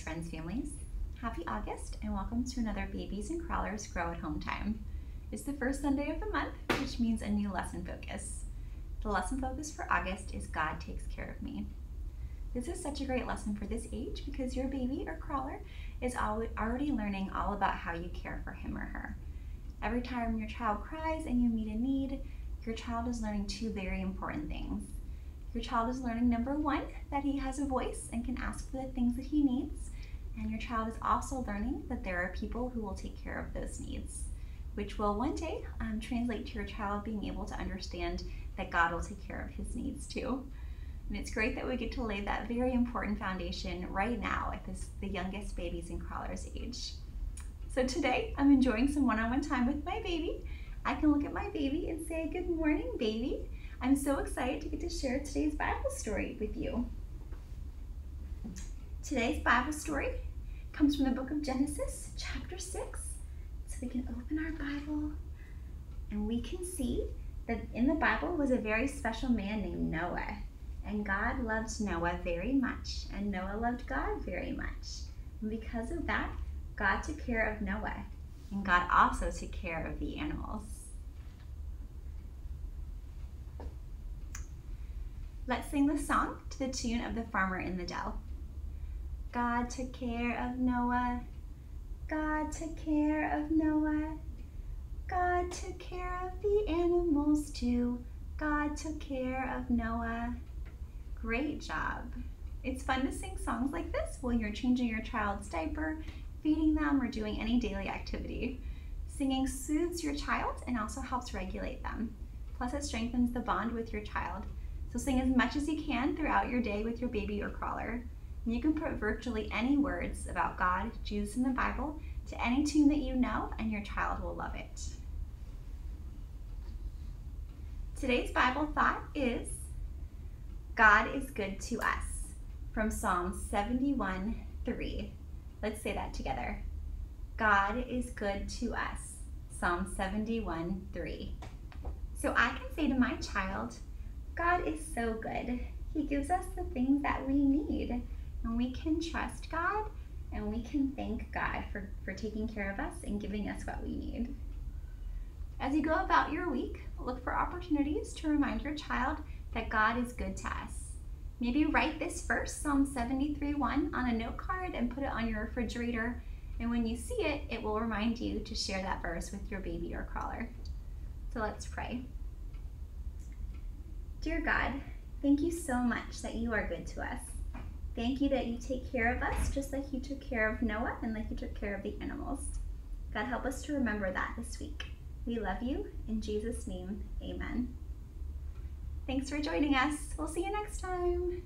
Friends families. Happy August and welcome to another Babies and Crawlers Grow at Home time. It's the first Sunday of the month, which means a new lesson focus. The lesson focus for August is God takes care of me. This is such a great lesson for this age because your baby or crawler is already learning all about how you care for him or her. Every time your child cries and you meet a need, your child is learning two very important things. Your child is learning number one, that he has a voice and can ask for the things that he needs. And your child is also learning that there are people who will take care of those needs, which will one day um, translate to your child being able to understand that God will take care of his needs too. And it's great that we get to lay that very important foundation right now at this the youngest babies and crawlers age. So today I'm enjoying some one-on-one time with my baby. I can look at my baby and say, good morning, baby. I'm so excited to get to share today's Bible story with you. Today's Bible story comes from the book of Genesis, chapter 6. So we can open our Bible and we can see that in the Bible was a very special man named Noah. And God loved Noah very much, and Noah loved God very much. And because of that, God took care of Noah, and God also took care of the animals. Let's sing the song to the tune of the farmer in the dell. God took care of Noah. God took care of Noah. God took care of the animals too. God took care of Noah. Great job. It's fun to sing songs like this while you're changing your child's diaper, feeding them, or doing any daily activity. Singing soothes your child and also helps regulate them. Plus, it strengthens the bond with your child. So sing as much as you can throughout your day with your baby or crawler. And you can put virtually any words about God, Jesus, and the Bible to any tune that you know, and your child will love it. Today's Bible thought is God is good to us from Psalm 71 3. Let's say that together. God is good to us. Psalm 71 3. So I can say to my child, God is so good. He gives us the things that we need, and we can trust God and we can thank God for, for taking care of us and giving us what we need. As you go about your week, look for opportunities to remind your child that God is good to us. Maybe write this verse, Psalm 73 1, on a note card and put it on your refrigerator. And when you see it, it will remind you to share that verse with your baby or crawler. So let's pray. Dear God, thank you so much that you are good to us. Thank you that you take care of us just like you took care of Noah and like you took care of the animals. God, help us to remember that this week. We love you. In Jesus' name, amen. Thanks for joining us. We'll see you next time.